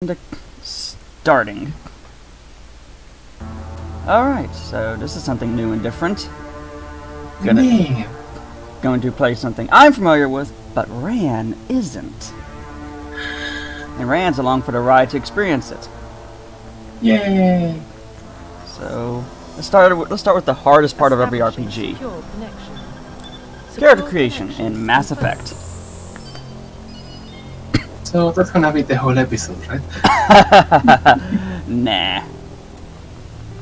And starting. Alright, so this is something new and different. Gonna, Man, going to play something I'm familiar with, but Ran isn't. And Ran's along for the ride to experience it. yay! So let's start. with- Let's start with the hardest part of every RPG: character creation in Mass confirmed. Effect. So that's gonna be the whole episode, right? nah.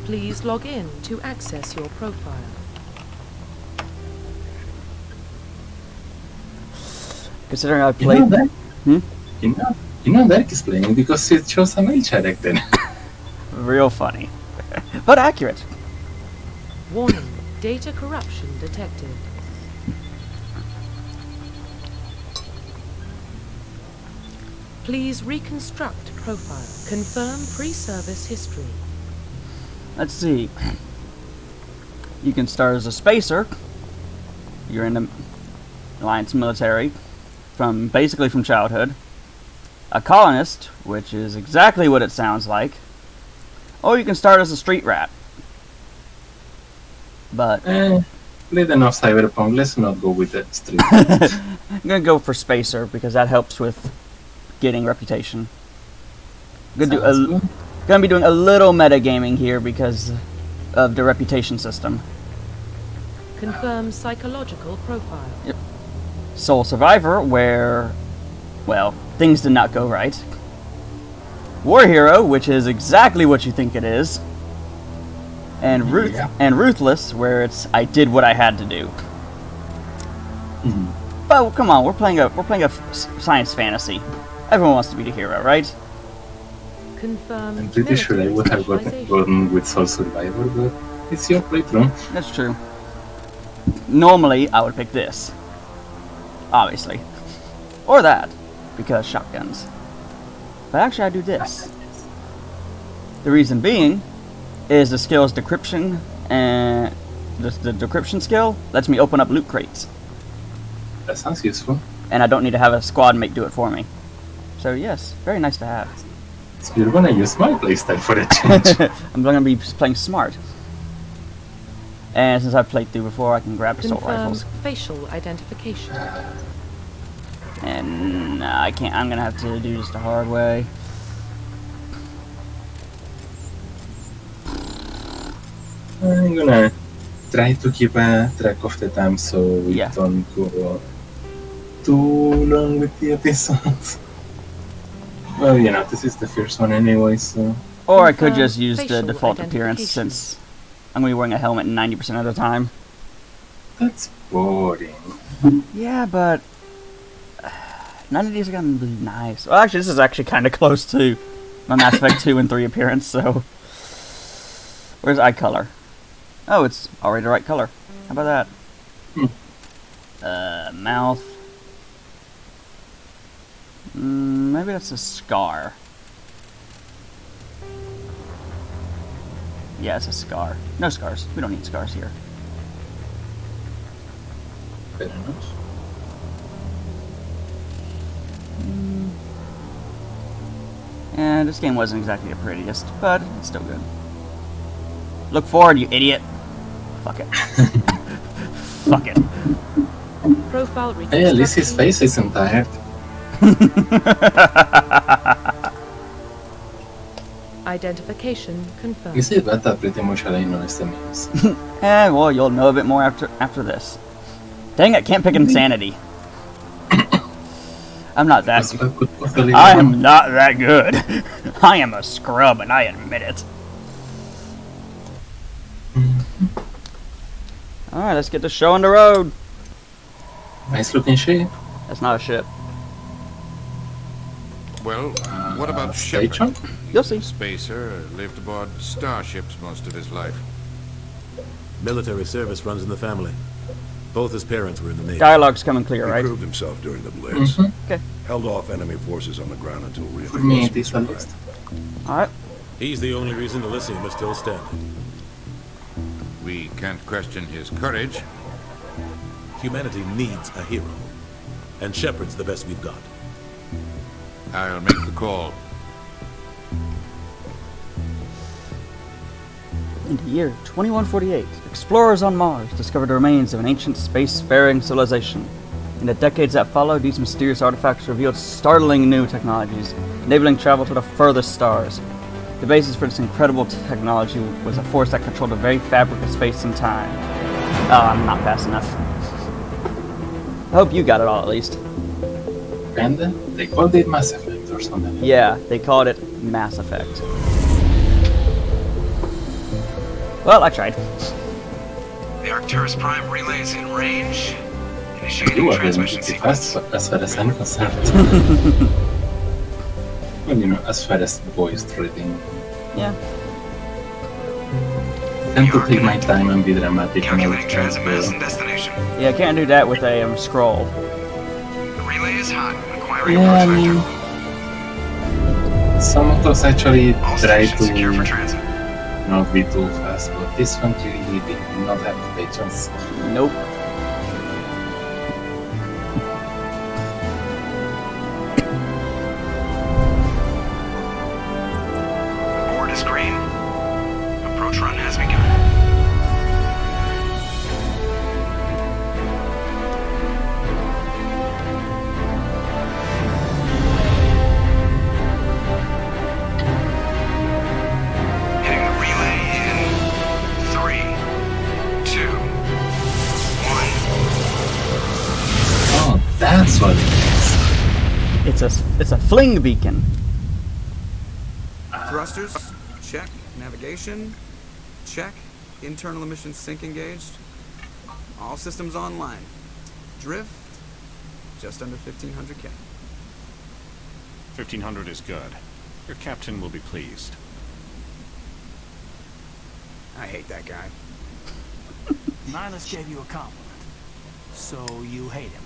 Please log in to access your profile. Considering I played. You played. know that? Hmm? You know, you know Derek is playing because he shows a mail check then. Real funny. but accurate. Warning: data corruption detected. Please reconstruct profile. Confirm pre-service history. Let's see. You can start as a spacer. You're in the Alliance military from basically from childhood. A colonist, which is exactly what it sounds like. Or you can start as a street rat. But eh, played enough Cyberpunk, let's not go with that street. I'm gonna go for spacer because that helps with getting reputation. Gonna do a, good. gonna be doing a little metagaming here because of the reputation system. Confirm psychological profile. Sole Survivor, where, well, things did not go right. War Hero, which is exactly what you think it is. And Ruth Yeah. and Ruthless, where it's I did what I had to do. Mhm. But come on, we're playing a we're playing a f- s- science fantasy. Everyone wants to be the hero, right? Confirm. I'm pretty sure I would have gotten, military gotten with Sole Survivor, but it's your playthrough. That's true. Normally, I would pick this. Obviously. Or that, because shotguns. But actually, I do this. The reason being is the skill's decryption, and the, the decryption skill lets me open up loot crates, That sounds useful. and I don't need to have a squad mate do it for me. So yes, very nice to have. So you're gonna use my playstyle for a change. I'm going to be playing smart. And since I've played through before, I can grab assault Confirm rifles. facial identification. And uh, I can't. I'm gonna have to do this the hard way. I'm gonna try to keep a track of the time so we Yeah. don't go too long with the episodes. Well, you know, this is the first one anyway, so. Or I could just use the default appearance since I'm gonna be wearing a helmet 90% of the time. That's boring. Yeah, but none of these are gonna be nice. Well, actually, this is actually kind of close to my Mass Effect 2 and 3 appearance. So, where's eye color? Oh, it's already the right color. How about that? Hmm. Uh, mouth. Mm, maybe that's a scar. Yeah, it's a scar. No scars. We don't need scars here. Fair enough. And this game wasn't exactly the prettiest, but it's still good. Look forward, you idiot. Fuck it. Fuck it. Profile Hey, at least his face isn't tired. Identification confirmed. You see, but uh, pretty much all I know is the memes. Eh, well, you'll know a bit more after after this. Dang it, can't pick insanity. I'm not that good. what could possibly I am not that good. I am a scrub, and I admit it. Alright, let's get the show on the road. Nice looking ship. That's not a ship. Well, what Uh, about station? Shepard? You'll see. Spacer lived aboard starships most of his life. Military service runs in the family. Both his parents were in the Navy. Dialogue's coming clear, He right? proved himself during the Blitz. Mhm. Okay. Held off enemy forces on the ground until For reinforcements is at arrived. Alright. He's the only reason Elysium is still standing. We can't question his courage. Humanity needs a hero. And Shepard's the best we've got. I'll make the call. In the year 2148, explorers on Mars discovered the remains of an ancient space-faring civilization. In the decades that followed, these mysterious artifacts revealed startling new technologies, enabling travel to the furthest stars. The basis for this incredible technology was a force that controlled the very fabric of space and time. Oh, I'm not fast enough. I hope you got it all at least. And they called it Mass Effect or something. Yeah, they called it Mass Effect. Well, I tried. The Arcturus Prime relay is in range. Initiating You transmission sequence. fast as far as I'm concerned. well, you know, as far as boys trading. Yeah. tend to take my time and be dramatic and all Calculating that, transit mass and destination. Yeah, I can't do that with a um, scroll. The relay is hot. Acquiring Yeah, I mean, some of those actually All try stations secure for to not be too fast, but this one really did not have the patience. Nope. A it's a fling beacon. Thrusters, check. Navigation, check. Internal emission sink engaged. All systems online. Drift, just under 1500k. 1500 is good. Your captain will be pleased. I hate that guy. Nihlus gave you a compliment. So you hate him.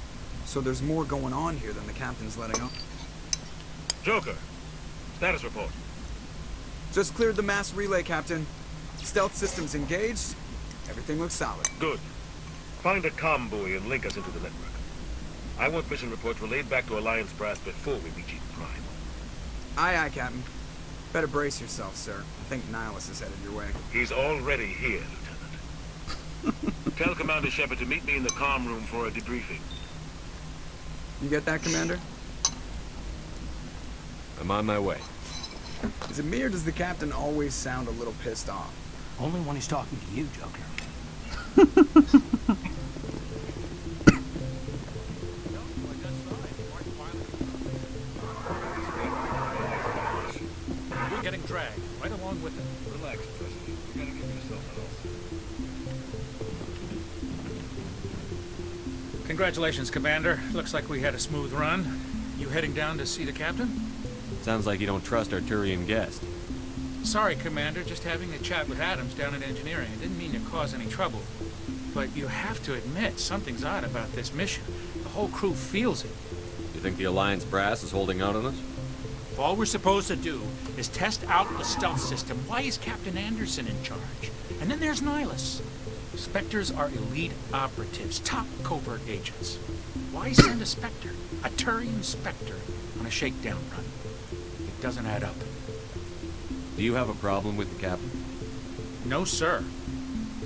So there's more going on here than the captain's letting on. Joker, status report. Just cleared the mass relay, Captain. Stealth systems engaged. Everything looks solid. Good. Find a comm buoy and link us into the network. I want mission reports relayed back to Alliance Brass before we reach Eden Prime. Aye, aye, Captain. Better brace yourself, sir. I think Nihlus is headed your way. He's already here, Lieutenant. Tell Commander Shepard to meet me in the comm room for a debriefing. You get that, Commander? I'm on my way. Is it me or does the Captain always sound a little pissed off? Only when he's talking to you, Joker. Congratulations, Commander. Looks like we had a smooth run. You heading down to see the captain? Sounds like you don't trust our Turian guest. Sorry, Commander, just having a chat with Adams down at engineering. I didn't mean to cause any trouble. But you have to admit, something's odd about this mission. The whole crew feels it. You think the Alliance brass is holding out on us? If all we're supposed to do is test out the stealth system, why is Captain Anderson in charge? And then there's Nihlus. Spectres are elite operatives, top covert agents. Why send a Spectre, a Turian Spectre, on a shakedown run? It doesn't add up. Do you have a problem with the captain? No, sir.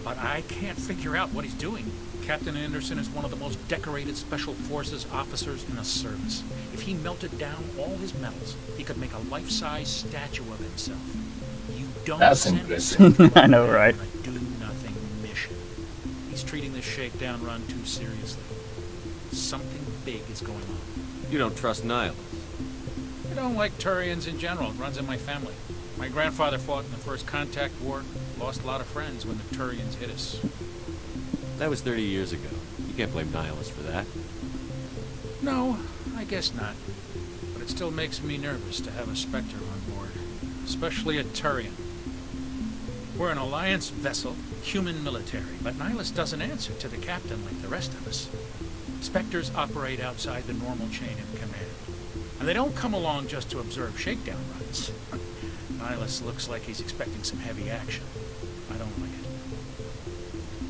But I can't figure out what he's doing. Captain Anderson is one of the most decorated Special Forces officers in the service. If he melted down all his medals, he could make a life-size statue of himself. You don't That's send a impressive. Spectre I know, right? Shakedown run too seriously. Something big is going on. You don't trust Nihlus. I don't like Turians in general. It runs in my family. My grandfather fought in the First Contact War. Lost a lot of friends when the Turians hit us. That was 30 years ago. You can't blame Nihlus for that. No, I guess not. But it still makes me nervous to have a Spectre on board. Especially a Turian. We're an Alliance vessel, human military, but Nihlus doesn't answer to the captain like the rest of us. Spectres operate outside the normal chain of command. And they don't come along just to observe shakedown runs. Nihlus looks like he's expecting some heavy action. I don't like it.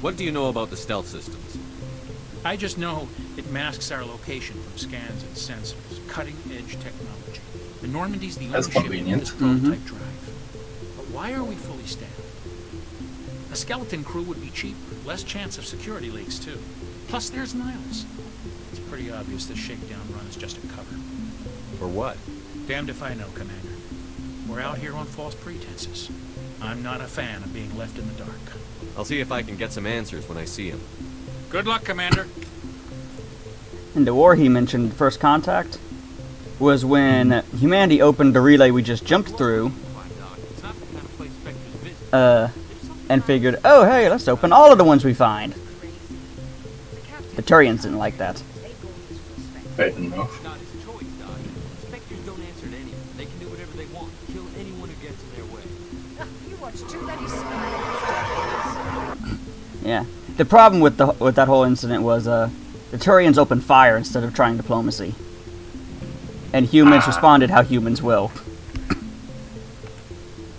What do you know about the stealth systems? I just know it masks our location from scans and sensors. Cutting-edge technology. The Normandy's the That's ownership convenient. of this prototype mm-hmm. drive. But why are we fully staffed? A skeleton crew would be cheaper, less chance of security leaks too. Plus there's Nihlus. It's pretty obvious this shakedown run is just a cover. For what? Damned if I know, Commander. We're out here on false pretenses. I'm not a fan of being left in the dark. I'll see if I can get some answers when I see him. Good luck, Commander. In the war he mentioned first contact was when humanity opened the relay we just jumped through uh, and figured, oh hey, let's open all of the ones we find. The Turians didn't like that. Fair enough. Not his choice, Doc. Spectres don't answer to anyone. They can do whatever they want. Kill anyone who gets in their way. You watch too many spies. Yeah. The problem with the with that whole incident was uh, the Turians opened fire instead of trying diplomacy, and humans responded how humans will.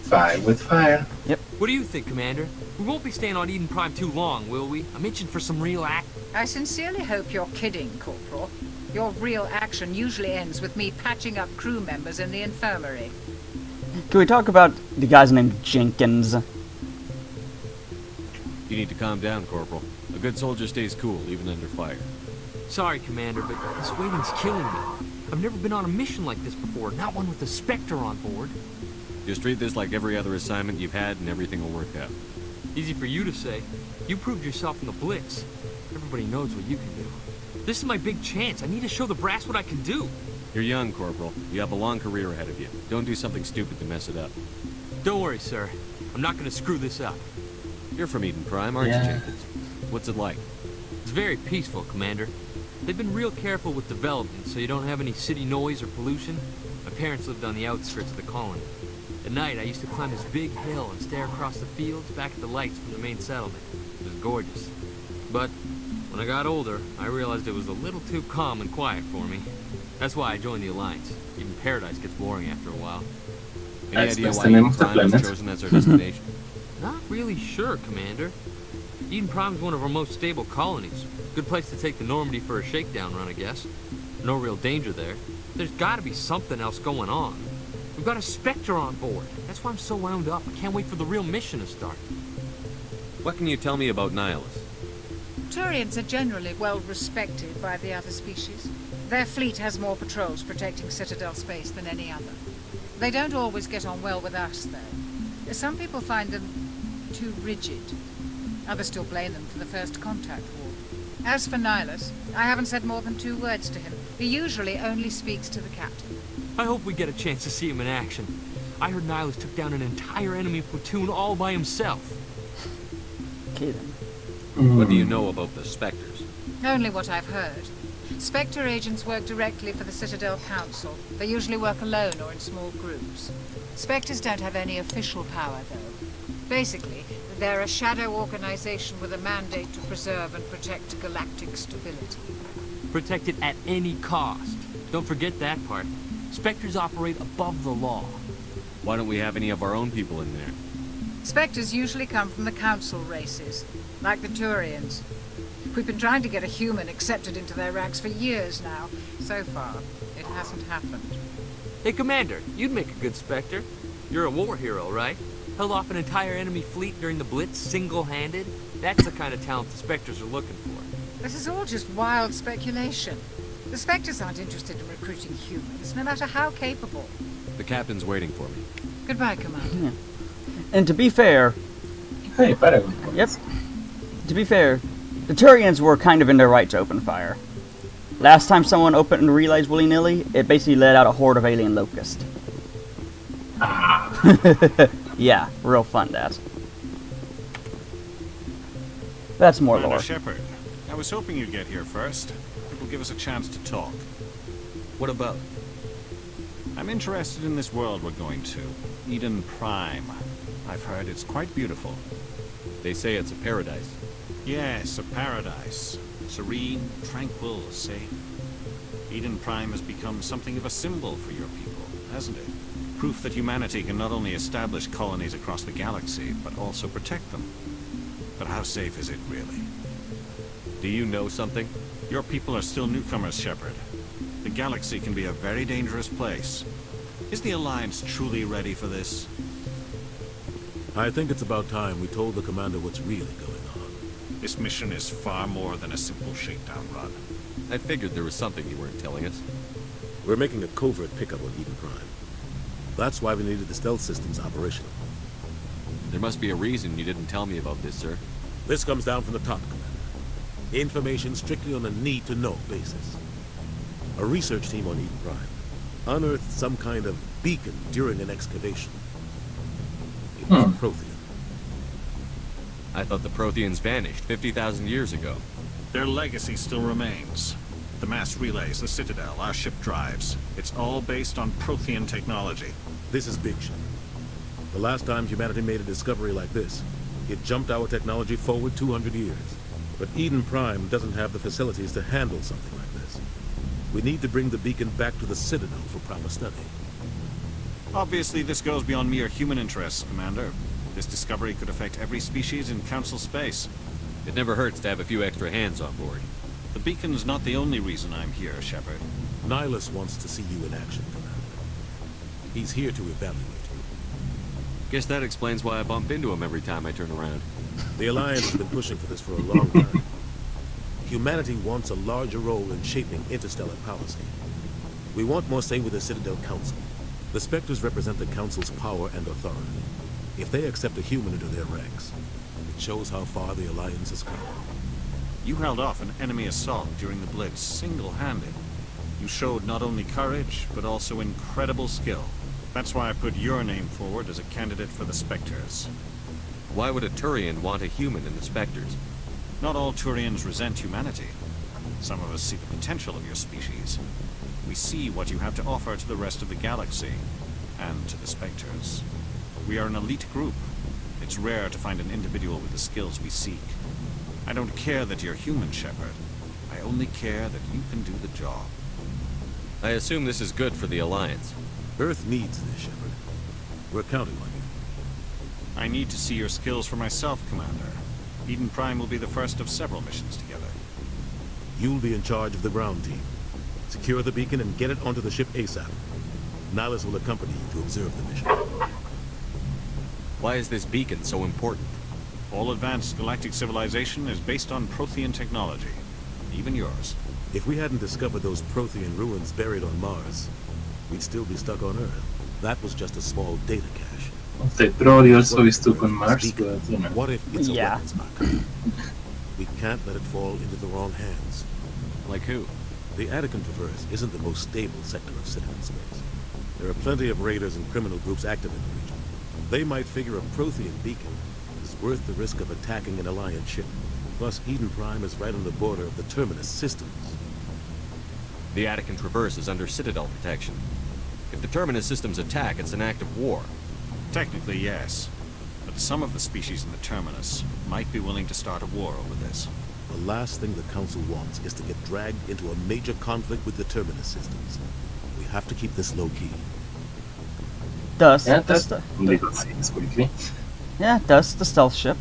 Fire with fire. Yep. What do you think, Commander? We won't be staying on Eden Prime too long, will we? I'm itching for some real act. I sincerely hope you're kidding, Corporal. Your real action usually ends with me patching up crew members in the infirmary. Can we talk about the guy's named Jenkins? You need to calm down, Corporal. A good soldier stays cool, even under fire. Sorry, Commander, but this waiting's killing me. I've never been on a mission like this before, not one with a Spectre on board. Just treat this like every other assignment you've had, and everything will work out. Easy for you to say. You proved yourself in the Blitz. Everybody knows what you can do. This is my big chance. I need to show the brass what I can do. You're young, Corporal. You have a long career ahead of you. Don't do something stupid to mess it up. Don't worry, sir. I'm not gonna screw this up. You're from Eden Prime, aren't Yeah. you, Jenkins? What's it like? It's very peaceful, Commander. They've been real careful with development, so you don't have any city noise or pollution. My parents lived on the outskirts of the colony. At night, I used to climb this big hill and stare across the fields back at the lights from the main settlement. It was gorgeous. But when I got older, I realized it was a little too calm and quiet for me. That's why I joined the Alliance. Even paradise gets boring after a while. Any That's- idea why Eden Prime was chosen as our destination? Not really sure, Commander. Eden Prime's one of our most stable colonies. Good place to take the Normandy for a shakedown run, I guess. No real danger there. There's gotta be something else going on. We've got a Spectre on board. That's why I'm so wound up. I can't wait for the real mission to start. what can you tell me about Nihlus? Turians are generally well respected by the other species. Their fleet has more patrols protecting Citadel space than any other. They don't always get on well with us, though. Some people find them too rigid. Others still blame them for the First Contact War. As for Nihlus, I haven't said more than two words to him. He usually only speaks to the captain. I hope we get a chance to see him in action. I heard Nihlus took down an entire enemy platoon all by himself. Okay then. What do you know about the Spectres? Only what I've heard. Spectre agents work directly for the Citadel Council. They usually work alone or in small groups. Spectres don't have any official power, though. Basically, they're a shadow organization with a mandate to preserve and protect galactic stability. Protect it at any cost. Don't forget that part. Spectres operate above the law. Why don't we have any of our own people in there? Spectres usually come from the Council races, like the Turians. We've been trying to get a human accepted into their ranks for years now. So far, it hasn't happened. Hey, Commander, you'd make a good Spectre. You're a war hero, right? Held off an entire enemy fleet during the Blitz single-handed? That's the kind of talent the Spectres are looking for. This is all just wild speculation. The Spectres aren't interested in recruiting humans, no matter how capable. The captain's waiting for me. Goodbye, Commander. Yeah. And to be fair, Hey, Paragon. yep. To be fair, the Turians were kind of in their right to open fire. Last time someone opened and relays willy-nilly, it basically let out a horde of alien locusts. yeah, real fun that. That's more Commander lore. Shepard, I was hoping you'd get here first. Will give us a chance to talk. What about? I'm interested in this world we're going to. Eden Prime. I've heard it's quite beautiful. They say it's a paradise. Yes, a paradise. Serene, tranquil, safe. Eden Prime has become something of a symbol for your people, hasn't it? Proof that humanity can not only establish colonies across the galaxy, but also protect them. But how safe is it, really? Do you know something? Your people are still newcomers, Shepard. The galaxy can be a very dangerous place. Is the Alliance truly ready for this? I think it's about time we told the commander what's really going on. This mission is far more than a simple shakedown run. I figured there was something you weren't telling us. We're making a covert pickup on Eden Prime. That's why we needed the stealth systems operational. There must be a reason you didn't tell me about this, sir. This comes down from the top, Commander. Information strictly on a need-to-know basis. A research team on Eden Prime unearthed some kind of beacon during an excavation. It was Hmm. Prothean. I thought the Protheans vanished 50,000 years ago. Their legacy still remains. The mass relays, the Citadel, our ship drives. It's all based on Prothean technology. This is big shit. The last time humanity made a discovery like this, it jumped our technology forward 200 years. But Eden Prime doesn't have the facilities to handle something like this. We need to bring the beacon back to the Citadel for proper study. Obviously, this goes beyond mere human interests, Commander. This discovery could affect every species in Council space. It never hurts to have a few extra hands on board. The beacon's not the only reason I'm here, Shepard. Nihlus wants to see you in action, Commander. He's here to evaluate you. Guess that explains why I bump into him every time I turn around. The Alliance has been pushing for this for a long time. Humanity wants a larger role in shaping interstellar policy. We want more say with the Citadel Council. The Spectres represent the Council's power and authority. If they accept a human into their ranks, it shows how far the Alliance has come. You held off an enemy assault during the Blitz single-handed. You showed not only courage, but also incredible skill. That's why I put your name forward as a candidate for the Spectres. Why would a Turian want a human in the Spectres? Not all Turians resent humanity. Some of us see the potential of your species. We see what you have to offer to the rest of the galaxy, and to the Spectres. We are an elite group. It's rare to find an individual with the skills we seek. I don't care that you're human, Shepard. I only care that you can do the job. I assume this is good for the Alliance. Earth needs this, Shepard. We're counting on you. I need to see your skills for myself, Commander. Eden Prime will be the first of several missions together. You'll be in charge of the ground team. Secure the beacon and get it onto the ship ASAP. Nihlus will accompany you to observe the mission. Why is this beacon so important? All advanced galactic civilization is based on Prothean technology. Even yours. If we hadn't discovered those Prothean ruins buried on Mars, we'd still be stuck on Earth. That was just a small data cache. They probably also be stuck on Mars, but you know. What if it's Yeah. weapons we can't let it fall into the wrong hands. Like who? The Attican Traverse isn't the most stable sector of Citadel space. There are plenty of raiders and criminal groups active in the region. They might figure a Prothean beacon is worth the risk of attacking an Alliance ship. Plus, Eden Prime is right on the border of the Terminus systems. The Attican Traverse is under Citadel protection. If the Terminus systems attack, it's an act of war. Technically, yes. But some of the species in the Terminus might be willing to start a war over this. The last thing the Council wants is to get dragged into a major conflict with the Terminus systems. We have to keep this low-key. Does Yeah, the that st- little seems quickly. yeah, does the stealth ship.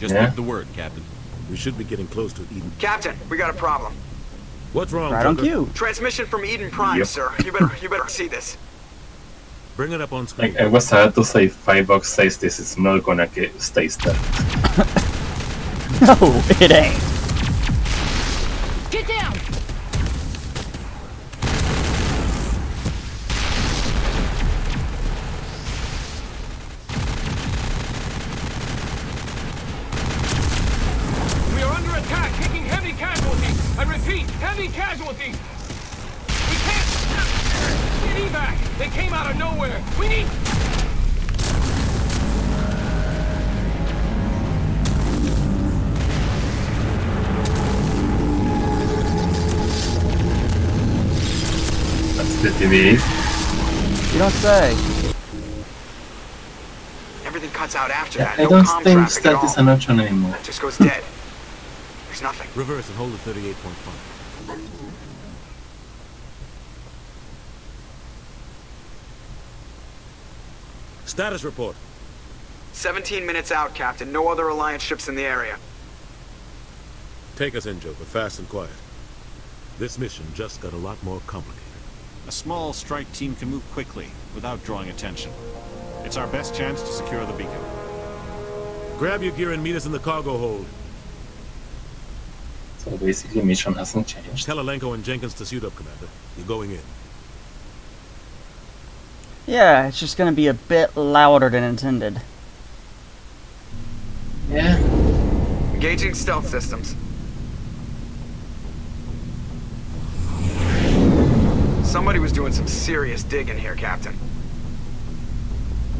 Just Yeah. give the word, Captain. We should be getting close to Eden. Captain, we got a problem. What's wrong, Right on cue. Transmission from Eden Prime, Yep. sir. You better, you better see this. Bring it up on screen. Like, I was about to say five bucks says this is not gonna get, stay stealth. No, it ain't. That's pretty big. You don't say. Everything cuts out after Yeah, that. I no don't think traffic at that is an option anymore. It just goes dead. There's nothing. Reverse and hold at 38.5. Status report. 17 minutes out, Captain. No other Alliance ships in the area. Take us in, Joker, fast and quiet. This mission just got a lot more complicated. A small strike team can move quickly, without drawing attention. It's our best chance to secure the beacon. Grab your gear and meet us in the cargo hold. So basically, mission hasn't changed. Tell Alenko and Jenkins to suit up, Commander. You're going in. Yeah, it's just gonna be a bit louder than intended. Yeah. Engaging stealth systems. Somebody was doing some serious digging here, Captain.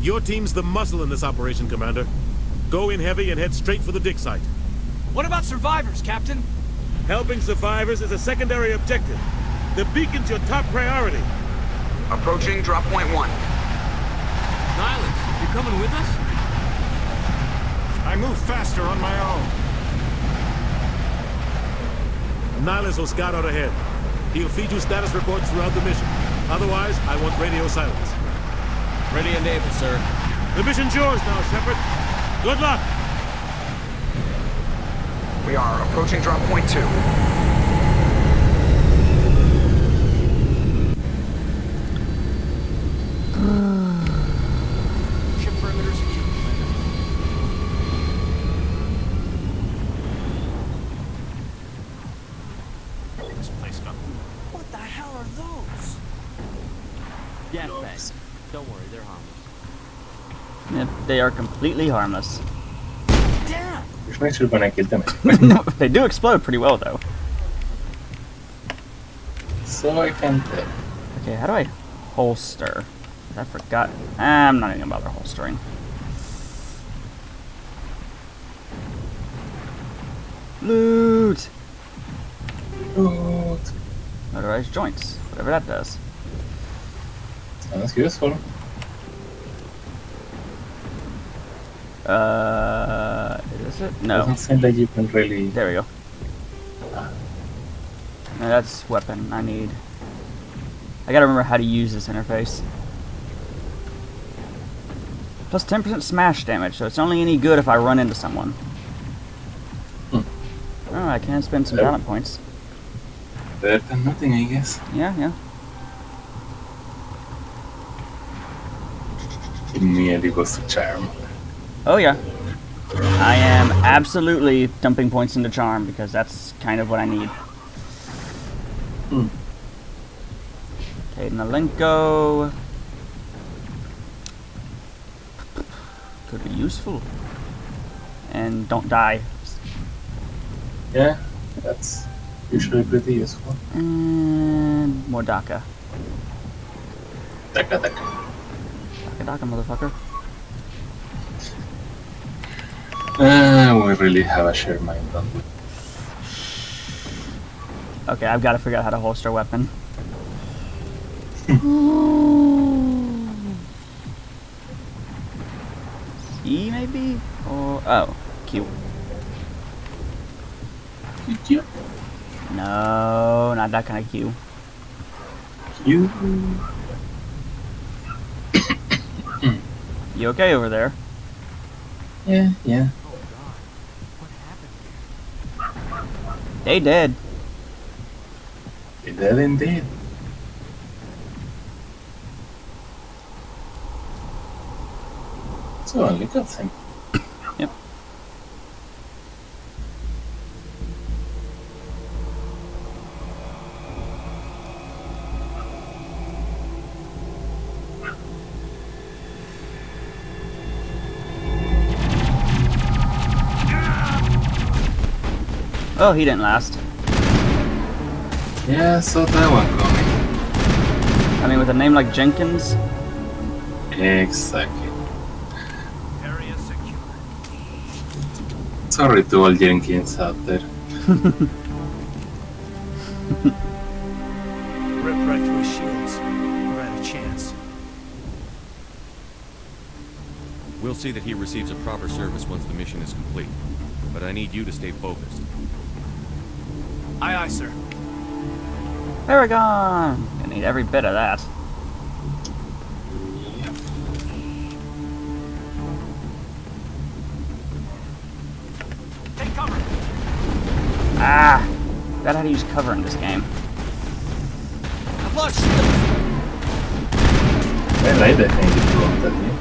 Your team's the muscle in this operation, Commander. Go in heavy and head straight for the dig site. What about survivors, Captain? Helping survivors is a secondary objective. The beacon's your top priority. Approaching drop point one. Nihlus, you coming with us? I move faster on my own. Nihlus will scout out ahead. He'll feed you status reports throughout the mission. Otherwise, I want radio silence. Ready and able, sir. The mission's yours now, Shepard. Good luck. We are approaching drop point two. Ship perimeter secure, Commander. This place got What the hell are those? Gas bags. Don't worry, they're harmless. Yeah, they are completely harmless. Damn! Which makes you gonna kill them. no, they do explode pretty well though. so I can tell. Okay, how do I holster? I forgot. I'm not even gonna bother holstering. Loot! Loot. Motorized joints, whatever that does. Sounds useful. Uh, is it? No. Doesn't seem like you can really. There we go. No, that's weapon. I need. I gotta remember how to use this interface. Plus 10% smash damage, so it's only any good if I run into someone. Oh, I can spend some talent points. Better than nothing, I guess. Yeah, yeah. Immediately goes to charm. Oh, yeah. I am absolutely dumping points into charm because that's kind of what I need. Hmm. Okay, Nalenko. Could be useful. And don't die. Yeah, that's usually pretty useful. And more Daka. Daka daka. Daka Daka, motherfucker. Uh, we really have a shared mind, don't we? Okay, I've got to figure out how to holster a weapon. E maybe? Or oh, Q. Q. No, not that kind of Q. Q. You okay over there? Yeah, yeah. They dead. They did indeed. So only cutscene. Yep. Oh, he didn't last. Yeah, so that one coming. I mean, with a name like Jenkins, Exactly. Sorry to all Jenkins out there. Rip right through his shields. Never had a chance. We'll see that he receives a proper service once the mission is complete. But I need you to stay focused. Aye, aye, sir. Paragon! I need every bit of that. Take cover. Ah! Forgot how to use cover in this game. I've lost shield. Well, I definitely wanted you.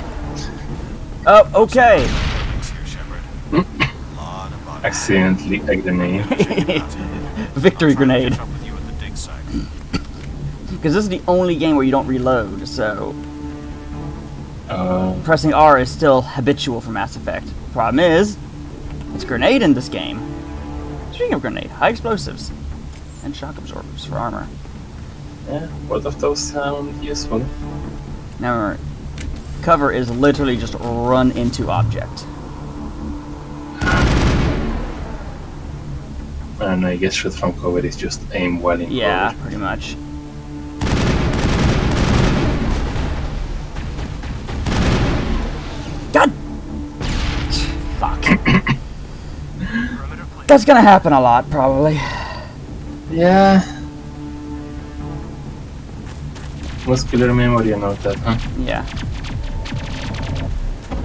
Oh, okay! Accidentally a grenade. Victory grenade. Because this is the only game where you don't reload, so Uh, pressing R is still habitual for Mass Effect. Problem is, it's grenade in this game. Speaking of grenade, high explosives and shock absorbers for armor. yeah, both of those sound useful. Now cover is literally just run into object. And I guess shoot from cover is just aim while in Yeah, cover. pretty much. God! Fuck. That's gonna happen a lot, probably. Yeah. Muscular memory and all that, huh? Yeah.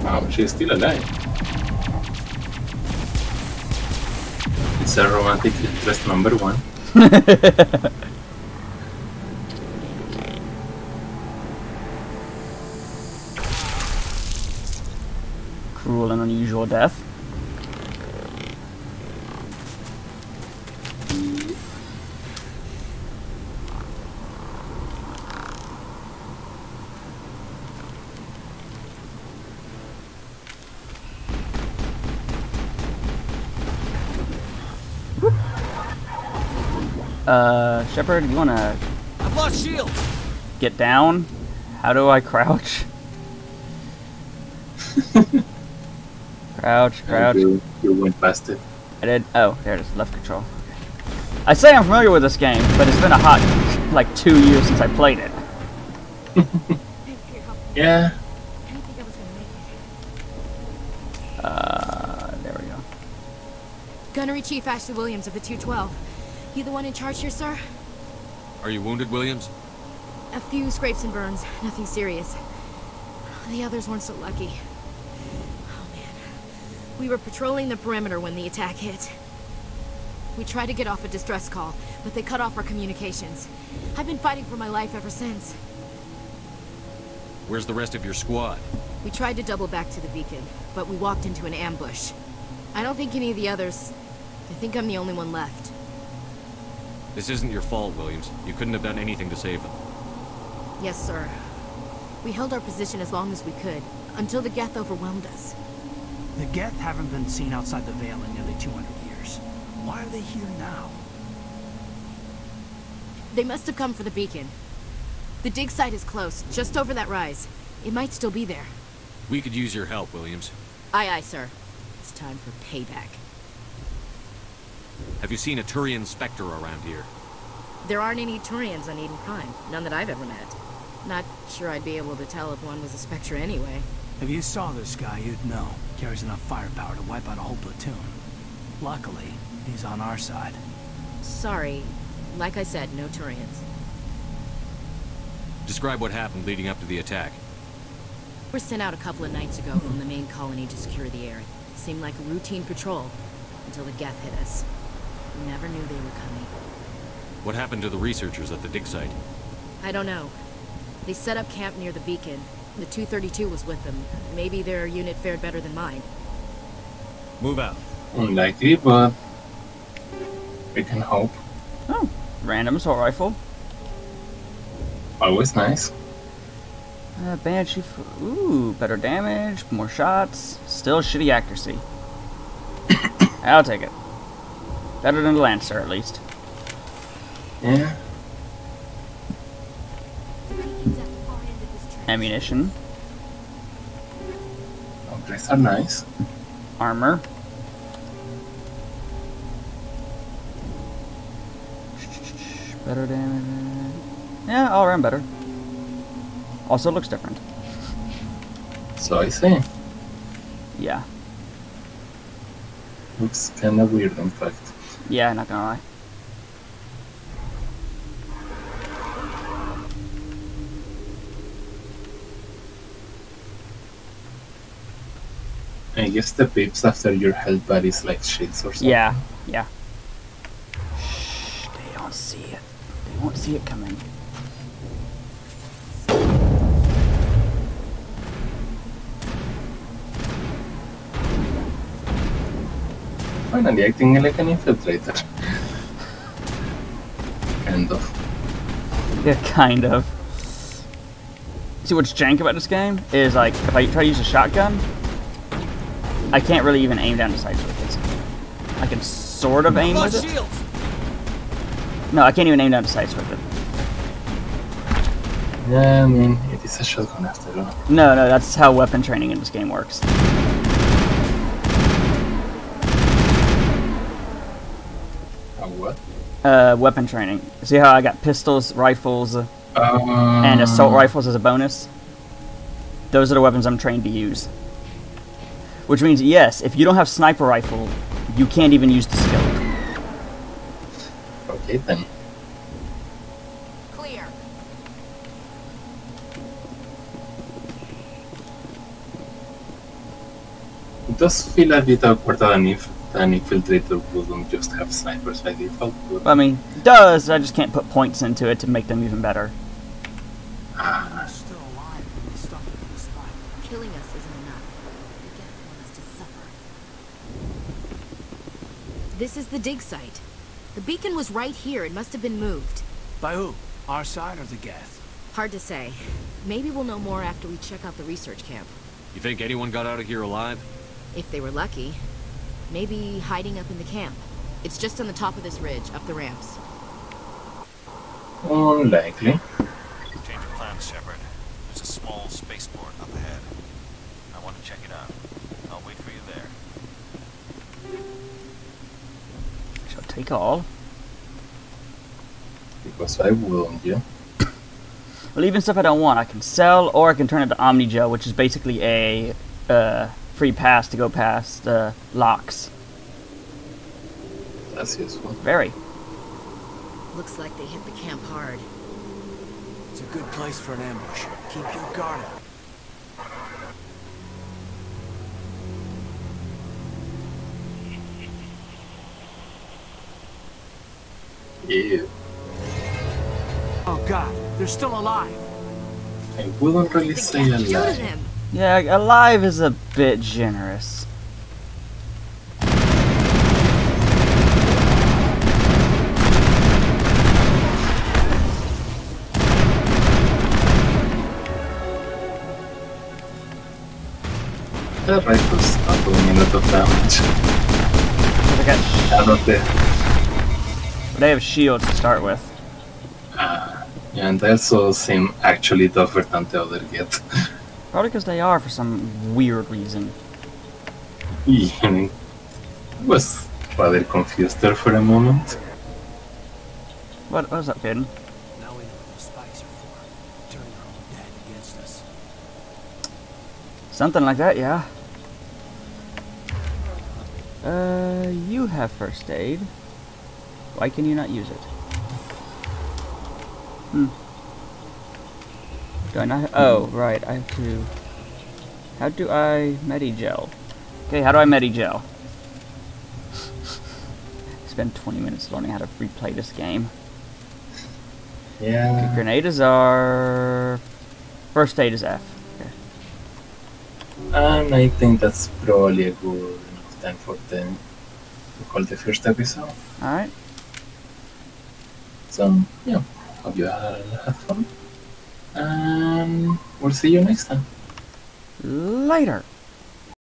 Oh, she's still alive. It's a romantic interest number one. Cruel and unusual death. Uh, Shepard, you wanna I've lost shield. get down? How do I crouch? crouch, crouch. You, you went past it. I did. Oh, there it is. Left control. I say I'm familiar with this game, but it's been a hot, like, two years since I played it. Yeah. Uh, there we go. Gunnery Chief Ashley Williams of the 212. You the one in charge here, sir? Are you wounded, Williams? A few scrapes and burns, nothing serious. The others weren't so lucky. Oh man. We were patrolling the perimeter when the attack hit. We tried to get off a distress call, but they cut off our communications. I've been fighting for my life ever since. Where's the rest of your squad? We tried to double back to the beacon, but we walked into an ambush. I don't think any of the others... I think I'm the only one left. This isn't your fault, Williams. You couldn't have done anything to save them. Yes, sir. We held our position as long as we could, until the Geth overwhelmed us. The Geth haven't been seen outside the Veil in nearly 200 years. Why are they here now? They must have come for the beacon. The dig site is close, just over that rise. It might still be there. We could use your help, Williams. Aye, aye, sir. It's time for payback. Have you seen a Turian Spectre around here? There aren't any Turians on Eden Prime. None that I've ever met. Not sure I'd be able to tell if one was a Spectre anyway. If you saw this guy, you'd know. Carries enough firepower to wipe out a whole platoon. Luckily, he's on our side. Sorry. Like I said, no Turians. Describe what happened leading up to the attack. We're sent out a couple of nights ago from the main colony to secure the area. Seemed like a routine patrol, until the Geth hit us. We never knew they were coming. What happened to the researchers at the dig site? I don't know. They set up camp near the beacon. The 232 was with them. Maybe their unit fared better than mine. Move out. Unlikely, but we can hope. Oh, random assault rifle. Always nice. Uh, Banshee. f- Ooh, better damage, more shots. Still shitty accuracy. I'll take it. Better than the Lancer, at least. Yeah. Ammunition, Objects are nice. armor. Better damage. Yeah, all around better. Also looks different. So I say. Yeah. Looks kind of weird, in fact. Yeah, not gonna lie. I guess the pips after your health bar is like shields or something. Yeah, yeah. Shh, they don't see it. They won't see it coming. Finally acting like an infiltrator. kind of. Yeah, kind of. See what's jank about this game is like if I try to use a shotgun, I can't really even aim down the sights with it. I can sort of aim with it. No, I can't even aim down the sights with it. Yeah, I mean, it is a shotgun after all. No, no, that's how weapon training in this game works. How what? Uh, weapon training. See how I got pistols, rifles, uh, and assault rifles as a bonus? Those are the weapons I'm trained to use. Which means, yes, if you don't have sniper rifle, you can't even use the skill. Okay then. Clear. It does feel a bit awkward that an, if, that an infiltrator wouldn't just have snipers by default. But I mean, it does, I just can't put points into it to make them even better. Ah. Killing us isn't enough. The Geth want us to suffer. This is the dig site. The beacon was right here. It must have been moved. By who? Our side or the Geth? Hard to say. Maybe we'll know more after we check out the research camp. You think anyone got out of here alive? If they were lucky. Maybe hiding up in the camp. It's just on the top of this ridge, up the ramps. unlikely. Change of plans, Shepard. There's a small spaceport up ahead. I want to check it out. I'll wait for you there. Shall take all. Because I wouldn't, yeah. Well, even stuff I don't want, I can sell, or I can turn it to Omnigel, which is basically a uh, free pass to go past uh, locks. That's useful. Very. Looks like they hit the camp hard. It's a good place for an ambush. Keep your guard up. Ew. Oh god, they're still alive. I wouldn't really say a Shoot lie. them! Yeah, alive is a bit generous. The rifle's not doing lot of damage. They got I think. But they have shields to start with. Yeah, and they also seem actually tougher than the other Geth. Probably because they are for some weird reason. Yeah, I mean, I was rather confused there for a moment. What, what was that, kid? Now we know what those spikes are for. Turning our own dead against us. Something like that, yeah. Uh, you have first aid. Why can you not use it? Hmm. Do I not? oh, right. I have to. How do I Medigel? Okay, how do I Medigel? Spend 20 minutes learning how to replay this game. Yeah. Grenades are. First aid is F. Okay. And I think that's probably a good enough time for them to call the first episode. Alright. So, yeah, hope you had fun. And we'll see you next time. Later.